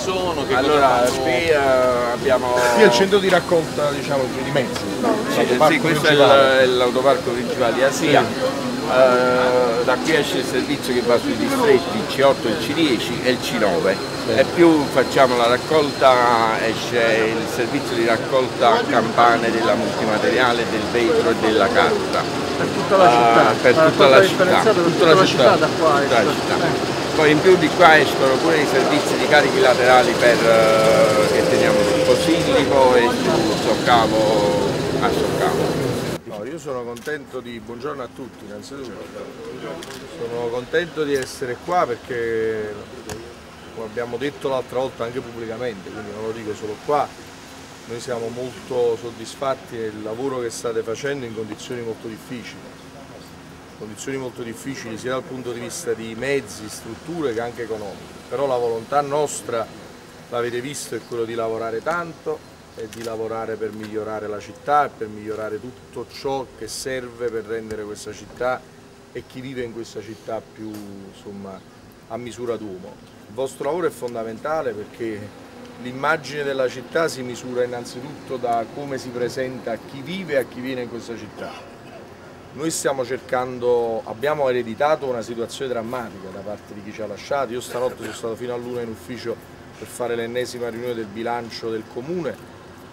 sono? Che allora, qui eh, abbiamo... Qui è il centro di raccolta diciamo, di mezzi. Sì, l'autoparco sì, questo è principale. è l'autoparco principale di Asia. Eh, da qui esce il servizio che va sui distretti il C8, il C10 e il C9 e più facciamo la raccolta esce il servizio di raccolta campane della multimateriale, del vetro e della carta. Per tutta la città. Ah, per La tutta la città, tutta la città, da qua. tutta la città. Poi in più di qua escono pure i servizi di carichi laterali per, eh, che teniamo su Posillipo e su Soccavo a Soccavo. No, io sono contento di, buongiorno a tutti innanzitutto, sono contento di essere qua perché come abbiamo detto l'altra volta anche pubblicamente, quindi non lo dico solo qua, noi siamo molto soddisfatti del lavoro che state facendo in condizioni molto difficili, condizioni molto difficili sia dal punto di vista di mezzi, strutture che anche economiche, però la volontà nostra, l'avete visto, è quello di lavorare tanto e di lavorare per migliorare la città e per migliorare tutto ciò che serve per rendere questa città e chi vive in questa città più insomma, a misura d'uomo. Il vostro lavoro è fondamentale perché l'immagine della città si misura innanzitutto da come si presenta a chi vive e a chi viene in questa città. Noi stiamo cercando, abbiamo ereditato una situazione drammatica da parte di chi ci ha lasciati. Io stanotte sono stato fino a luna in ufficio per fare l'ennesima riunione del bilancio del comune,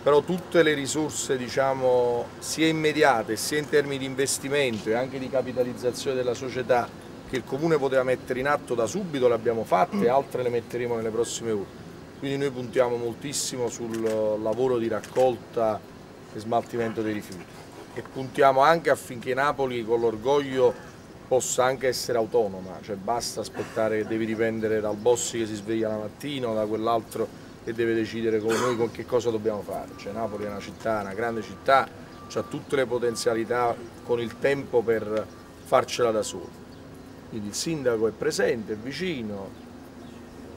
però tutte le risorse diciamo, sia immediate sia in termini di investimento e anche di capitalizzazione della società che il comune poteva mettere in atto da subito le abbiamo fatte altre le metteremo nelle prossime ore. Quindi noi puntiamo moltissimo sul lavoro di raccolta e smaltimento dei rifiuti e puntiamo anche affinché Napoli con l'orgoglio possa anche essere autonoma, cioè basta aspettare che devi dipendere dal boss che si sveglia la mattina o da quell'altro che deve decidere con noi con che cosa dobbiamo fare. Cioè Napoli è una città, una grande città, ha tutte le potenzialità con il tempo per farcela da solo. Quindi il sindaco è presente, è vicino,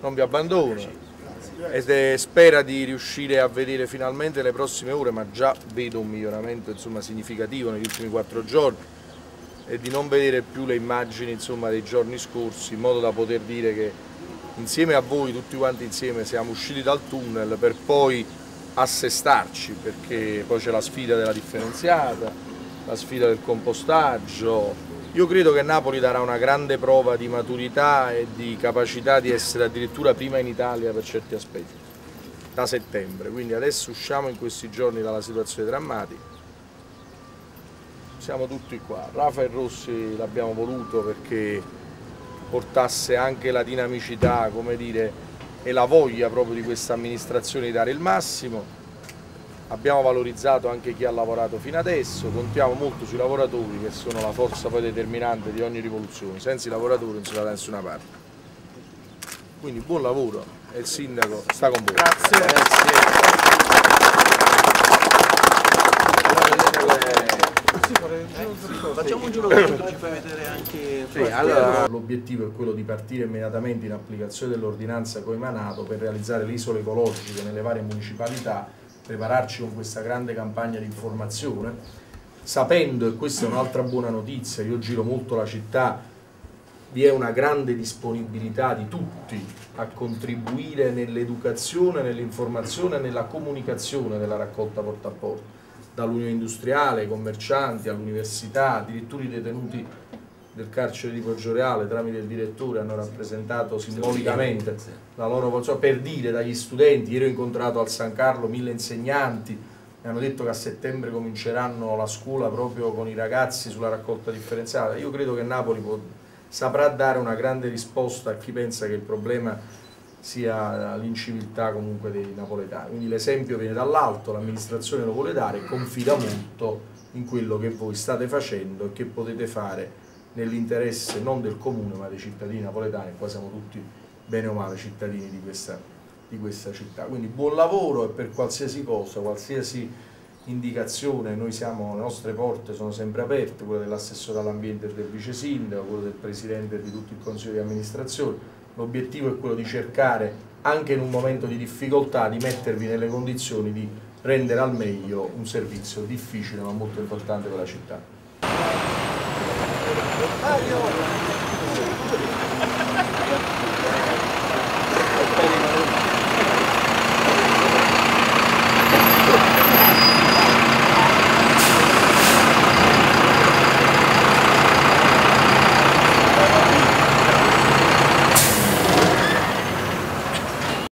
non vi abbandona è- spera di riuscire a vedere finalmente le prossime ore, ma già vedo un miglioramento insomma, significativo negli ultimi quattro giorni e di non vedere più le immagini insomma, dei giorni scorsi in modo da poter dire che insieme a voi, tutti quanti insieme, siamo usciti dal tunnel per poi assestarci perché poi c'è la sfida della differenziata, la sfida del compostaggio. Io credo che Napoli darà una grande prova di maturità e di capacità di essere addirittura prima in Italia per certi aspetti, da settembre. Quindi adesso usciamo in questi giorni dalla situazione drammatica. Siamo tutti qua. Rafael Rossi l'abbiamo voluto perché portasse anche la dinamicità, come dire, e la voglia proprio di questa amministrazione di dare il massimo. Abbiamo valorizzato anche chi ha lavorato fino adesso, contiamo molto sui lavoratori che sono la forza poi determinante di ogni rivoluzione, senza i lavoratori non si va da nessuna parte. Quindi buon lavoro e il sindaco sta con voi. Facciamo un giro veloce, ci fai vedere anche... L'obiettivo è quello di partire immediatamente in applicazione dell'ordinanza che ho emanato per realizzare le isole ecologiche nelle varie municipalità, prepararci con questa grande campagna di informazione, sapendo, e questa è un'altra buona notizia, io giro molto la città, vi è una grande disponibilità di tutti a contribuire nell'educazione, nell'informazione e nella comunicazione della raccolta porta a porta, dall'unione industriale, ai commercianti, all'università, addirittura i detenuti del carcere di Poggioreale tramite il direttore hanno rappresentato simbolicamente la loro posizione per dire dagli studenti, ieri ho incontrato al San Carlo mille insegnanti, mi hanno detto che a settembre cominceranno la scuola proprio con i ragazzi sulla raccolta differenziata, io credo che Napoli può- saprà dare una grande risposta a chi pensa che il problema sia l'inciviltà comunque dei napoletani, quindi l'esempio viene dall'alto, l'amministrazione lo vuole dare e confida molto in quello che voi state facendo e che potete fare nell'interesse non del comune ma dei cittadini napoletani, qua siamo tutti bene o male cittadini di questa, di questa città. Quindi buon lavoro e per qualsiasi cosa, qualsiasi indicazione, noi siamo, le nostre porte sono sempre aperte, quelle dell'assessore all'ambiente e del vice sindaco, quello del presidente e di tutto il consiglio di amministrazione. L'obiettivo è quello di cercare anche in un momento di difficoltà di mettervi nelle condizioni di rendere al meglio un servizio difficile ma molto importante per la città. はい、よ